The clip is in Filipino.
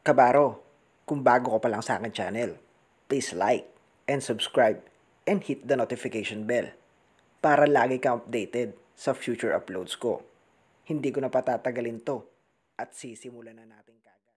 Kabaro, kung bago ka pa lang sa akin channel, please like and subscribe and hit the notification bell para lagi kang updated sa future uploads ko. Hindi ko na patatagalin to at sisimulan na natin kagad.